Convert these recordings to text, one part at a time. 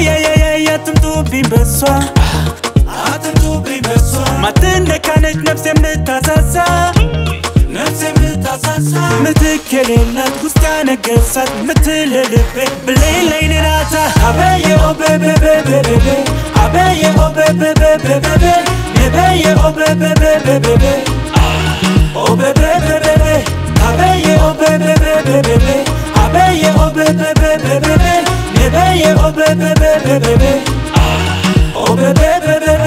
yeah, yeah, yeah, atamtupi beswa atamtupi beswa matende kanet nefse mtasasa nefse mtasasa mtekelena kustane gelsat metelele be bleleyle rata abeye o be be be be be be abeye o be be be be be be nebeye o be be be be be be o be be be be be abeye o be be be be be be abeye o be be be be be be የበየ ኦቤቤቤቤቤቤ ኦቤቤቤቤቤ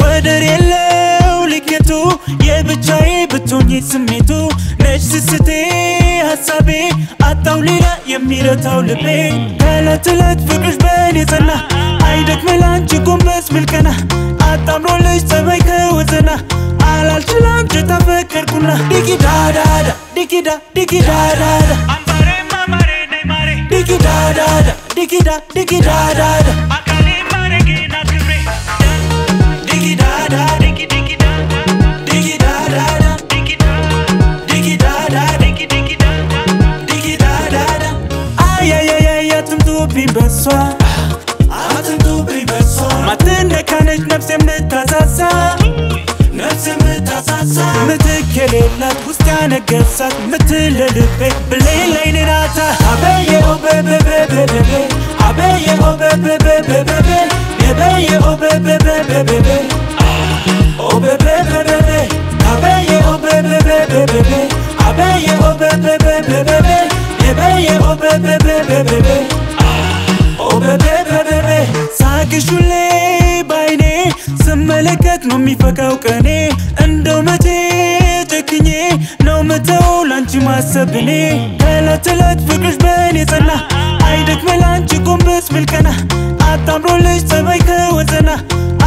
ወደር የለው ልኬቱ የብቻዬ ብትሆኝ ስሜቱ ነች ስስቴ ሀሳቤ አጣው ሌላ የሚረታው ልቤ ከዕለት ዕለት ፍቅርሽ በእኔ ጸና አይደክም ላንቺ ጎንበስ ምልቀና አጣምሮልሽ ጸባይ ከወዘና አላልችል አንቺ ታፈቀርኩና ዲጊዳዳዳ ዲጊዳ ዲጊዳዳ ዲጊዳዳዳ ዲጊዳዳ ዲጊዳዳዳ አያያያይ አትምጡብኝ በሷ አትምጡብኝ በሷ ማትነካነች ነፍስ የምታሳሳ ነፍስ የምታሳሳ ምትክ የሌላት ውስጥ ያነገሳት ምትልልቤ ብሌን ላይ ንናታ አበየ ኦቤቤቤቤቤቤ አበየ ኦቤቤቤቤቤቤ የበየ ኦቤቤቤቤቤቤ ኦቤቤቤቤቤ አበየ ኦቤቤቤቤቤቤ አበየ ኦቤቤቤቤቤቤ የበየ ኦቤቤቤቤቤቤ ኦቤቤቤቤቤ ሳቅሽ ሁሌ ባይኔ ስመለከት ነው የሚፈካው ቀኔ። እንደው መቼ ጨክኜ ነው ምተው ላንቺ ማሰብ እኔ ዕለት ፍቅርሽ በእኔ ጸና አይደክም ላንቺ ጎንበስ ምልቀና አጣምሮልሽ ጸባይ ከወዘና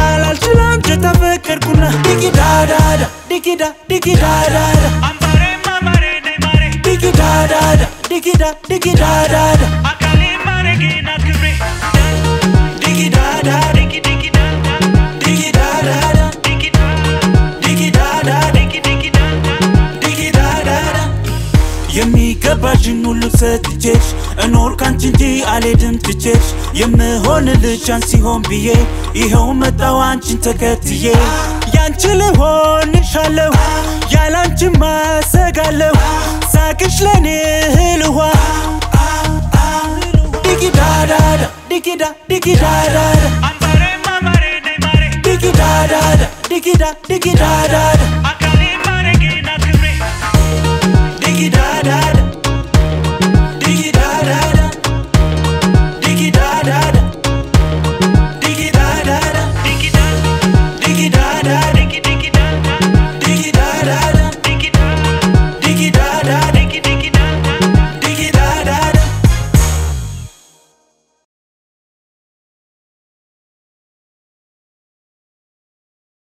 አላልችል አንቺ ታፈቀርኩና ዲጊዳዳዳ ዲጊዳ ዲጊዳዳዳ ዲጊዳዳዳ ዲጊዳ ዲጊዳዳዳ የሚገባሽን ሁሉ ሰጥቼሽ እኖር ካንቺ እንጂ አልሄድም ትቼሽ የምሆንልሽ ሲሆን ብዬ ይኸው መጣው አንቺን ተከትዬ ያንቺ ልሆንሻለሁ ያላንቺ ማሰጋለሁ ሳቅሽ ለኔ ዲጊዳዳዳ ዲጊዳዳዳ ዲጊዳ ዲጊዳዳዳ